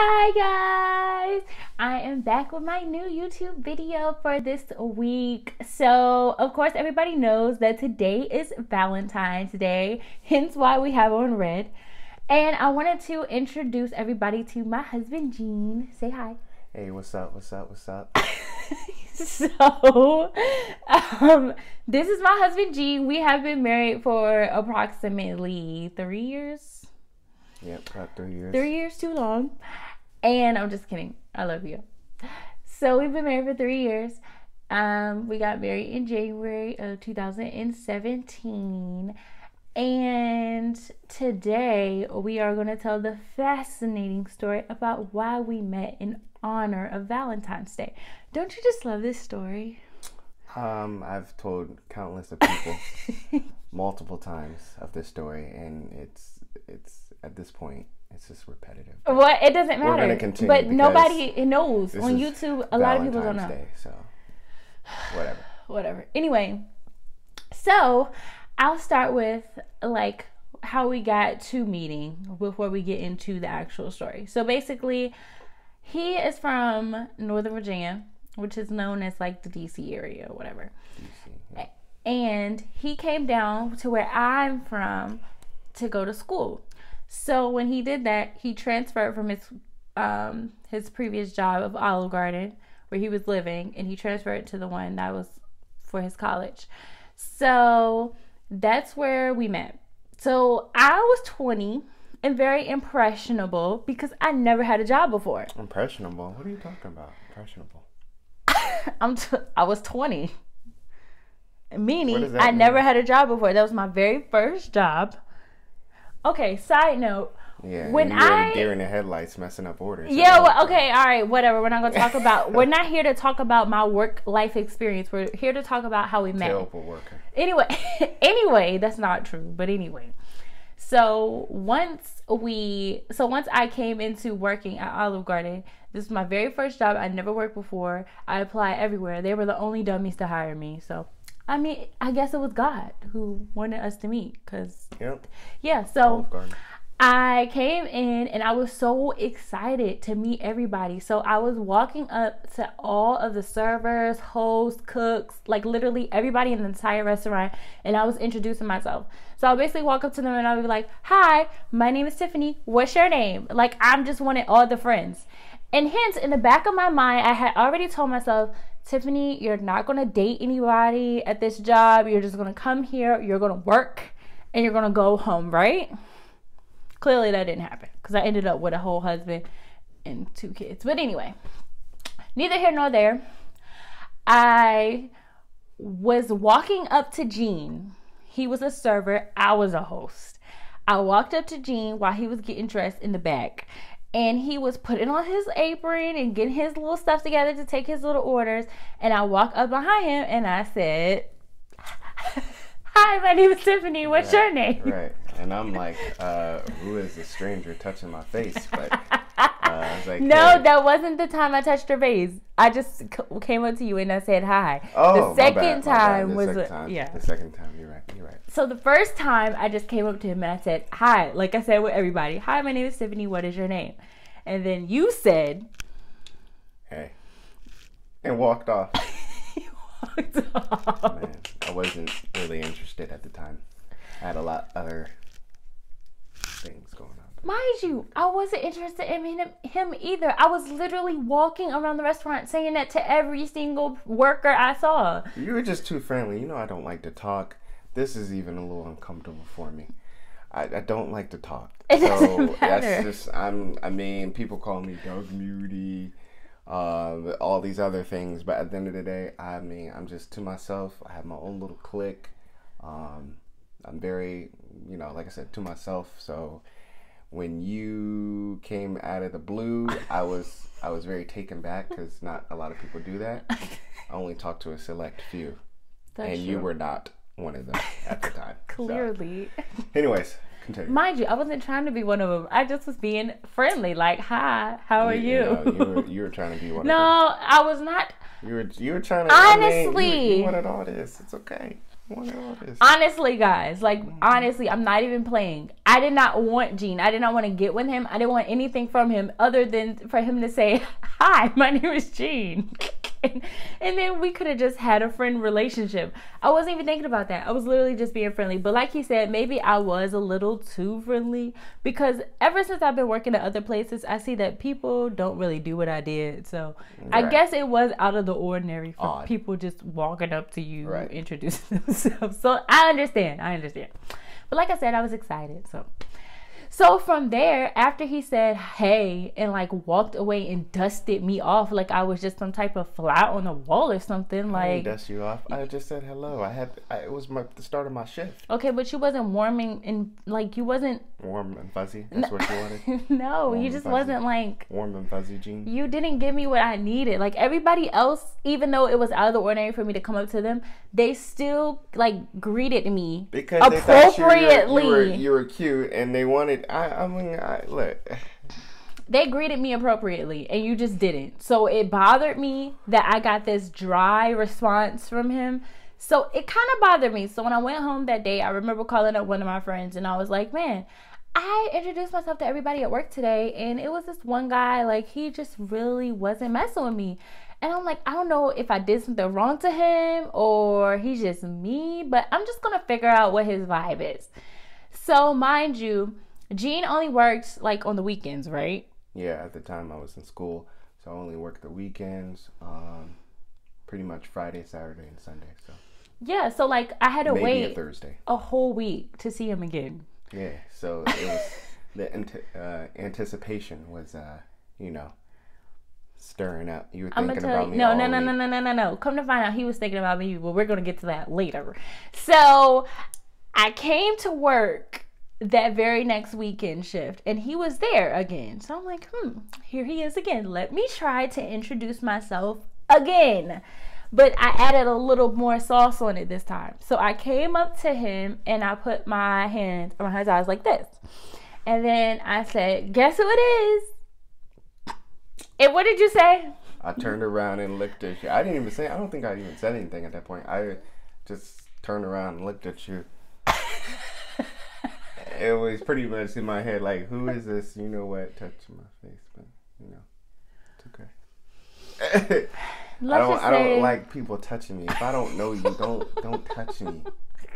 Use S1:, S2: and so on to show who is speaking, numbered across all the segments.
S1: Hi guys! I am back with my new YouTube video for this week. So, of course, everybody knows that today is Valentine's Day, hence why we have on red. And I wanted to introduce everybody to my husband, Gene. Say hi.
S2: Hey, what's up? What's up? What's up?
S1: so, um, this is my husband, Gene. We have been married for approximately three years.
S2: Yep, about three years.
S1: Three years too long. And I'm just kidding. I love you. So we've been married for three years. Um, we got married in January of 2017. And today we are going to tell the fascinating story about why we met in honor of Valentine's Day. Don't you just love this story?
S2: Um, I've told countless of people multiple times of this story, and it's it's at this point it's just repetitive.
S1: Well, it doesn't matter.
S2: We're gonna continue
S1: but nobody knows on YouTube. A lot of people don't know.
S2: Day, so whatever.
S1: whatever. Anyway, so I'll start with like how we got to meeting before we get into the actual story. So basically, he is from Northern Virginia, which is known as like the DC area or whatever.
S2: DC, yeah.
S1: And he came down to where I'm from to go to school. So when he did that, he transferred from his um his previous job of Olive Garden where he was living and he transferred to the one that was for his college. So that's where we met. So I was 20 and very impressionable because I never had a job before.
S2: Impressionable. What are you talking about? Impressionable.
S1: I'm t- I was 20.
S2: What
S1: Meaning I
S2: mean?
S1: never had a job before. That was my very first job. Okay, side note.
S2: Yeah.
S1: When
S2: and you were
S1: I-
S2: deer in the headlights, messing up orders.
S1: Yeah, well, okay, all right, whatever. We're not going to talk about we're not here to talk about my work life experience. We're here to talk about how we met.
S2: Terrible worker.
S1: Anyway, anyway, that's not true, but anyway. So once we, so once I came into working at Olive Garden, this is my very first job. I never worked before. I applied everywhere. They were the only dummies to hire me. So, I mean, I guess it was God who wanted us to meet. Cause
S2: Yep.
S1: yeah, so I came in and I was so excited to meet everybody. So I was walking up to all of the servers, hosts, cooks, like literally everybody in the entire restaurant, and I was introducing myself. So I basically walk up to them and I would be like, Hi, my name is Tiffany. What's your name? Like I'm just wanting all the friends. And hence, in the back of my mind, I had already told myself, Tiffany, you're not gonna date anybody at this job. You're just gonna come here, you're gonna work, and you're gonna go home, right? clearly that didn't happen because I ended up with a whole husband and two kids. But anyway, neither here nor there. I was walking up to Gene. He was a server, I was a host. I walked up to Gene while he was getting dressed in the back. And he was putting on his apron and getting his little stuff together to take his little orders. And I walked up behind him and I said, Hi, my name is Tiffany. What's your name?
S2: Right. And I'm like, uh, who is the stranger touching my face? But uh, I was like,
S1: No,
S2: hey.
S1: that wasn't the time I touched your face. I just c- came up to you and I said hi.
S2: Oh,
S1: the
S2: my
S1: second
S2: bad, my bad.
S1: time
S2: The
S1: was
S2: second time.
S1: yeah.
S2: The second time, you're right. You're right.
S1: So the first time I just came up to him and I said hi, like I said with everybody. Hi, my name is Tiffany. What is your name? And then you said,
S2: Hey. And walked off.
S1: you walked off.
S2: Man, I wasn't really interested at the time. I had a lot other things going on.
S1: Mind you, I wasn't interested in him, him either. I was literally walking around the restaurant saying that to every single worker I saw.
S2: You were just too friendly. You know I don't like to talk. This is even a little uncomfortable for me. I, I don't like to talk.
S1: It doesn't
S2: so
S1: matter.
S2: that's just I'm I mean, people call me Doug Muty, uh, all these other things, but at the end of the day, I mean I'm just to myself. I have my own little clique. Um, I'm very, you know, like I said, to myself. So when you came out of the blue, I was I was very taken back because not a lot of people do that. I only talk to a select few,
S1: That's
S2: and you were not one of them at the time. So,
S1: clearly.
S2: anyways, continue.
S1: Mind you, I wasn't trying to be one of them. I just was being friendly, like, "Hi, how are you?"
S2: know, you were you were trying to be one
S1: no, I was not.
S2: You were you were trying to. I mean, you-
S1: Honestly.
S2: you, wanted all this. It's okay.
S1: Honestly, guys, like honestly, I'm not even playing. I did not want Gene. I did not want to get with him. I didn't want anything from him other than for him to say, "Hi, my name is Gene." and, and then we could have just had a friend relationship. I wasn't even thinking about that. I was literally just being friendly. But like he said, maybe I was a little too friendly because ever since I've been working at other places, I see that people don't really do what I did. So I guess it was out of the ordinary for
S2: Odd.
S1: people just walking up to you,
S2: Right.
S1: introducing themselves. So I understand. I understand. But like I said, I was excited. So so from there, after he said hey and like walked away and dusted me off like I was just some type of fly on the wall or something,
S2: I didn't
S1: like
S2: dust you off. I just said hello. I had. I, it was my the start of my shift.
S1: okay, but you wasn't warming and like you wasn't
S2: Warm and fuzzy. That's what you wanted.
S1: no,
S2: Warm
S1: you just wasn't like
S2: Warm and fuzzy, Gene.
S1: you didn't give me what I needed. Like everybody else, even though it was out of the ordinary for me to come up to them, they still like greeted me
S2: Because they thought you were,
S1: appropriately.
S2: you were you were cute, and they wanted. I I mean, I look.
S1: they greeted me appropriately and you just didn't. So it bothered me that I got this dry response from him. So it kind of bothered me. So when I went home that day, I remember calling up one of my friends and I was like, man, I introduced myself to everybody at work today and it was this one guy, like, he just really wasn't messing with me. And I'm like, I don't know if I did something wrong to him or he's just me, but I'm just gonna figure out what his vibe is. So, mind you, Gene only worked like on the weekends, right?
S2: Yeah, at the time I was in school, so I only worked the weekends. Um, pretty much Friday, Saturday, and Sunday. So
S1: Yeah, so like I had to
S2: maybe a
S1: wait
S2: Thursday.
S1: a whole week to see him again.
S2: Yeah, so it was the ante- uh, anticipation was, uh, you know, stirring up. You were
S1: I'm
S2: thinking
S1: gonna tell
S2: about
S1: you,
S2: me.
S1: no, no, no, no, no, no, no, no. Come to find out, he was thinking about me, but we're gonna get to that later. So I came to work that very next weekend shift, and he was there again. So I'm like, hmm, here he is again. Let me try to introduce myself again. But I added a little more sauce on it this time. So I came up to him and I put my hand on his eyes like this. And then I said, Guess who it is? And what did you say?
S2: I turned around and looked at you. I didn't even say. I don't think I even said anything at that point. I just turned around and looked at you. It was pretty much in my head like, "Who is this?" You know what? Touching my face, but you know, it's okay. I don't. I don't
S1: say-
S2: like people touching me. If I don't know you, don't don't touch me.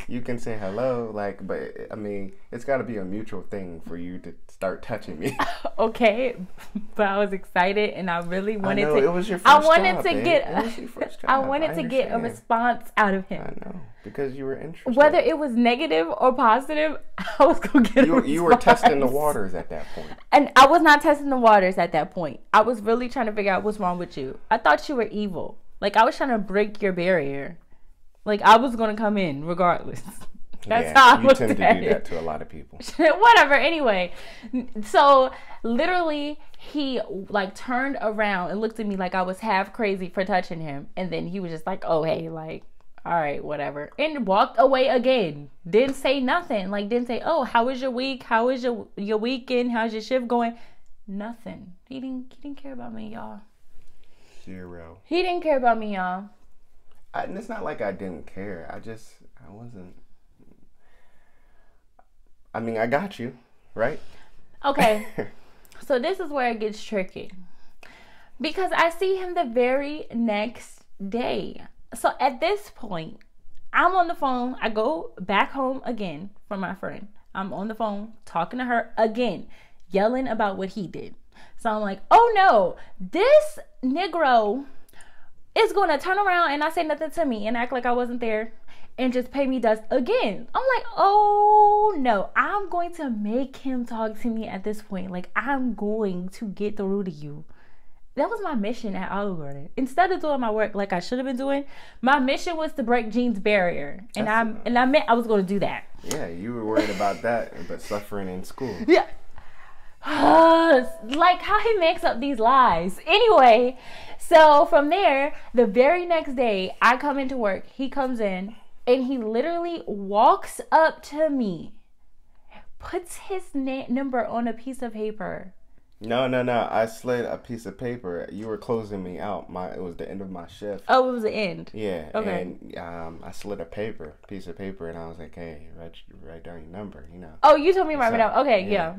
S2: You can say hello, like, but I mean, it's got to be a mutual thing for you to start touching me.
S1: okay, but I was excited and I really
S2: I
S1: wanted
S2: know
S1: to.
S2: it was your first
S1: I wanted
S2: job,
S1: to
S2: babe.
S1: get.
S2: It was your first
S1: I
S2: job.
S1: wanted to get a response out of him.
S2: I know because you were interested.
S1: Whether it was negative or positive, I was gonna get a
S2: you,
S1: response.
S2: you were testing the waters at that point.
S1: and I was not testing the waters at that point. I was really trying to figure out what's wrong with you. I thought you were evil. Like I was trying to break your barrier. Like I was gonna come in regardless. That's
S2: yeah,
S1: how I
S2: you
S1: looked
S2: tend to
S1: at
S2: do
S1: it.
S2: that to a lot of people.
S1: whatever anyway. So literally he like turned around and looked at me like i was half crazy for touching him. And then he was just like oh hey like all right whatever. And walked away again. Didn't say nothing. Like didn't say oh how was your week? How was your your weekend? How's your shift going? Nothing. He didn't he didn't care about me y'all.
S2: Zero.
S1: he didn't care about me y'all
S2: I, and it's not like I didn't care. I just I wasn't. I mean, I got you, right?
S1: okay So this is where it gets tricky. Because I see him the very next day. So at this point, I'm on the phone. I go back home again from my friend. I'm on the phone talking to her again, yelling about what he did. So I'm like, oh no, this Negro is going to turn around and not say nothing to me and act like I wasn't there and just pay me dust again. I'm like, oh no, I'm going to make him talk to me at this point. Like, I'm going to get through to you. That was my mission at Olive Garden. Instead of doing my work like I should have been doing, my mission was to break Gene's barrier, and I and I meant I was going to do that.
S2: Yeah, you were worried about that, but suffering in school.
S1: Yeah. like how he makes up these lies. Anyway, so from there, the very next day, I come into work. He comes in and he literally walks up to me, puts his na- number on a piece of paper,
S2: No, no, no. I slid a piece of paper. You were closing me out. My it was the end of my shift.
S1: Oh, it was the end.
S2: Yeah.
S1: Okay.
S2: And um, I slid a paper, piece of paper, and I was like, "Hey, write write down your number." You know.
S1: Oh, you told me to write it down. Okay,
S2: Yeah.
S1: yeah.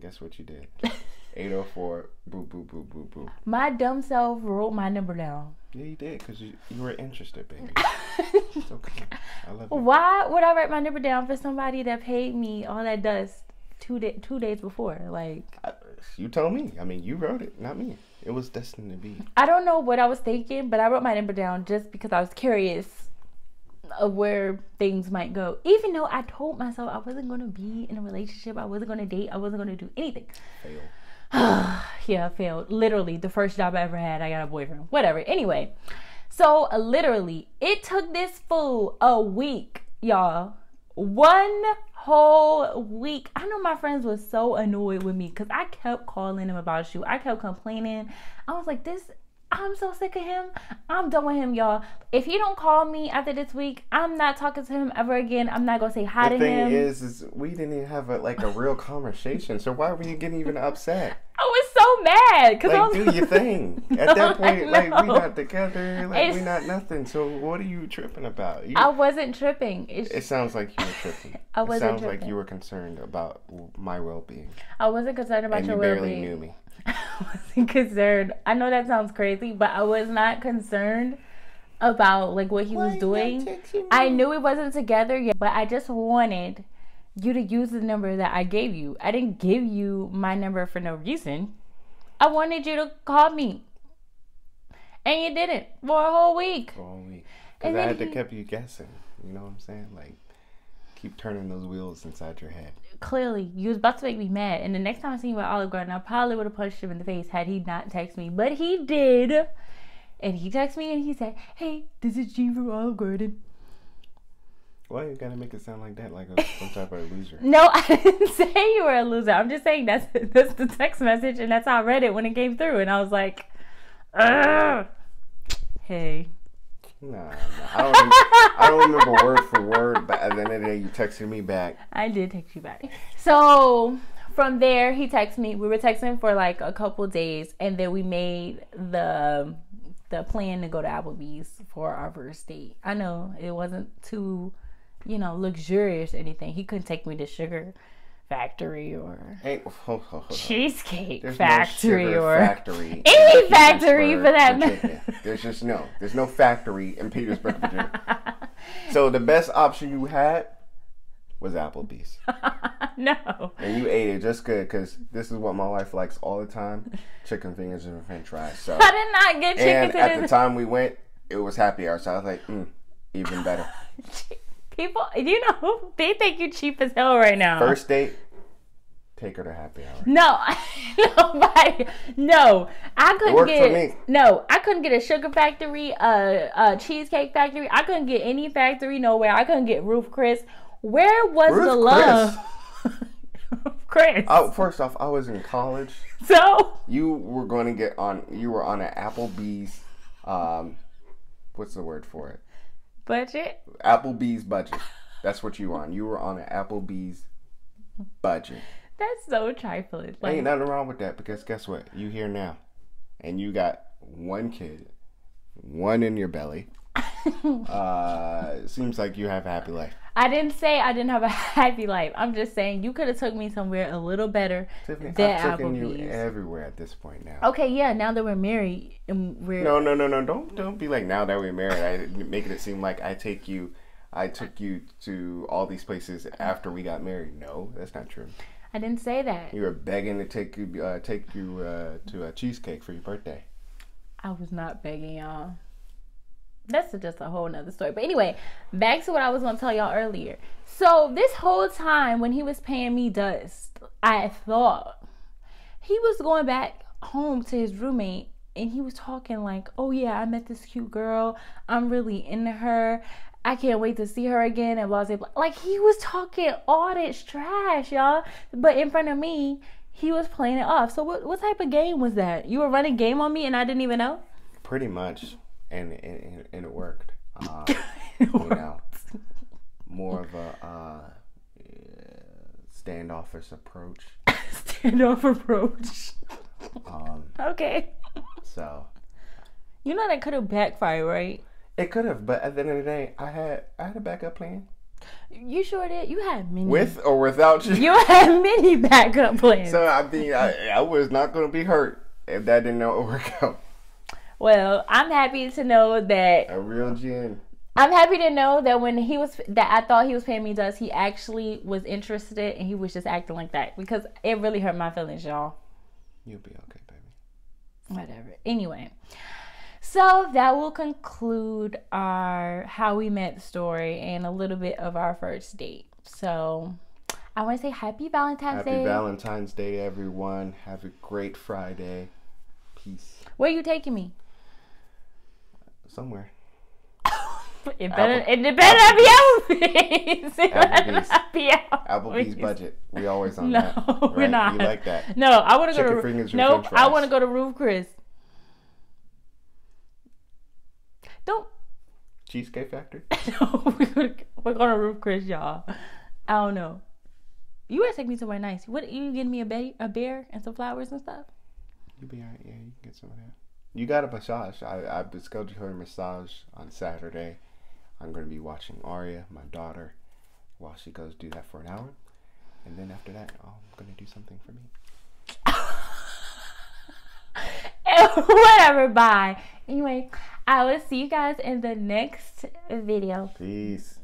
S2: Guess what you did? Eight oh four. Boo boo boo boo boo.
S1: My dumb self wrote my number down.
S2: Yeah, you did because you, you were interested, baby. It's okay. I love you.
S1: Why would I write my number down for somebody that paid me all that dust two day, two days before? Like,
S2: I, you told me. I mean, you wrote it, not me. It was destined to be.
S1: I don't know what I was thinking, but I wrote my number down just because I was curious of where things might go. Even though I told myself I wasn't going to be in a relationship, I wasn't going to date, I wasn't going to do anything.
S2: Fail.
S1: yeah, failed. Literally, the first job I ever had, I got a boyfriend. Whatever. Anyway, so uh, literally, it took this fool a week, y'all. One whole week. I know my friends was so annoyed with me because I kept calling them about you. I kept complaining. I was like, this. I'm so sick of him. I'm done with him, y'all. If he don't call me after this week, I'm not talking to him ever again. I'm not gonna say hi
S2: The
S1: to
S2: thing
S1: him.
S2: is, is we didn't even have a like a real conversation. So why were you getting even upset?
S1: I was so mad because I
S2: Like,
S1: was
S2: do your thing. At that point, like we not together. Like we not nothing. So what are you tripping about? You,
S1: I wasn't tripping. It's,
S2: it sounds like you were tripping.
S1: I wasn't
S2: sounds like you were concerned about my well-being,
S1: I wasn't concerned about
S2: and
S1: your
S2: you
S1: well
S2: barely
S1: being.
S2: knew me.
S1: I wasn't concerned. I know that sounds crazy, but I was not concerned about like what he was doing. I knew we wasn't together yet, but I just wanted you to use the number that I gave you. I didn't give you my number for no reason. I wanted you to call me. And you didn't for a whole week.
S2: for all week. Because I
S1: then
S2: had to keep you guessing. You know what I'm saying? Like keep turning those wheels inside your head.
S1: Clearly, you was about to make me mad. And the next time I seen you at Olive Garden, I probably would have punched him in the face had he not texted me. But he did. And he texted me and he said, Hey, this is G from Olive Garden.
S2: Why you gotta make it sound like that, like a, some type of loser?
S1: No, I didn't say you were a loser. I'm just saying that's that's the text message, and that's how I read it when it came through. And I was like, Ugh. "Hey,
S2: Nah, nah. I don't. Remember, I don't remember word for word, but at the end of the day, you texted me back.
S1: I did text you back." So from there, he texted me. We were texting for like a couple days, and then we made the the plan to go to Applebee's for our first date. I know it wasn't too, you know, luxurious or anything. He couldn't take me to Sugar Factory or
S2: Ain't ho, ho, ho, ho.
S1: Cheesecake
S2: There's
S1: Factory
S2: no
S1: or
S2: factory.
S1: any factory for that
S2: Virginia. There's just no. There's no factory in Petersburg, Virginia. So the best option you had was Applebee's,
S1: no.
S2: and you ate it just good because this is what my wife likes all the time: chicken fingers and French fries. So,
S1: I did not get chicken.
S2: and at the time we went, it was happy hour. So I was like, mm, even better.
S1: People, you know, they think you cheap as hell right now.
S2: First date, take her to happy hour.
S1: No, nobody. No, I couldn't get. No, I couldn't get a sugar factory, a, a cheesecake factory. I couldn't get any factory nowhere. I couldn't get Ruth's Chris. Where was
S2: Ruth
S1: the love, Chris?
S2: Oh, first off, I was in college.
S1: So
S2: You were going to get on. You were on an Applebee's. Um, what's the word for it?
S1: Budget.
S2: Applebee's budget. That's what you were on. You were on an Applebee's budget.
S1: That's so trifling. Like,
S2: Ain't nothing wrong with that because guess what? You here now, and you got one kid, one in your belly. Uh, seems like you have a happy life.
S1: I didn't say I didn't have a happy life. I'm just saying you could have took me somewhere a little better
S2: Tiffany,
S1: than
S2: I've taken you everywhere at this point now.
S1: Okay, yeah. Now that we're married and we're
S2: No, no, no, no. Don't don't be like now that we're married. I making it seem like I take you, I took you to all these places after we got married. No, that's not true.
S1: I didn't say that.
S2: You were begging to take you uh, take you uh, to a cheesecake for your birthday.
S1: I was not begging y'all. That's just a whole nother story. But anyway, back to what I was gonna tell y'all earlier. So this whole time when he was paying me dust, I thought he was going back home to his roommate and he was talking like, "Oh yeah, I met this cute girl. I'm really into her. I can't wait to see her again." And blah blah blah. Like he was talking all this trash, y'all. But in front of me, he was playing it off. So what what type of game was that? You were running game on me and I didn't even know.
S2: Pretty much, and and, and it worked. Uh, you know, more of a uh, standoffish approach.
S1: Standoff approach.
S2: Um,
S1: Okay.
S2: so
S1: You know that could have backfired, right?
S2: it could have, but at the end of the day, I had I had a backup plan
S1: You sure did. You had many.
S2: with or without you.
S1: you had many backup plans.
S2: So I mean, I, I was not going to be hurt if that didn't work out.
S1: Well, I'm happy to know that
S2: A real gin.
S1: I'm happy to know that when he was that I thought he was paying me dust, he actually was interested and he was just acting like that because it really hurt my feelings, y'all.
S2: You'll be okay, baby.
S1: Whatever. Anyway, so that will conclude our how we met story and a little bit of our first date. So I want to say happy Valentine's
S2: Happy
S1: Day.
S2: Valentine's Day, everyone. Have a great Friday. Peace.
S1: Where are you taking me?
S2: Somewhere.
S1: It better.
S2: Apple-
S1: It better not be Applebee's. It better
S2: Applebee's.
S1: not be
S2: Applebee's budget. We always on
S1: No,
S2: that.
S1: we're
S2: right?
S1: not.
S2: You like that?
S1: No, I want to go to.
S2: fingers
S1: nope, I want to go to Ruth's Chris. Don't.
S2: Cheesecake Factory.
S1: No, we're gonna, we're going to Ruth's Chris, y'all. I don't know. You gotta take me somewhere nice. What you getting me a bear, a bear and some flowers and stuff?
S2: You'll be alright. Yeah, you can get some of that. You got a massage. I I scheduled her a massage on Saturday. I'm gonna be watching Aria, my daughter, while she goes do that for an hour, and then after that, I'm gonna do something for me.
S1: Whatever. Bye. Anyway, I will see you guys in the next video.
S2: Peace.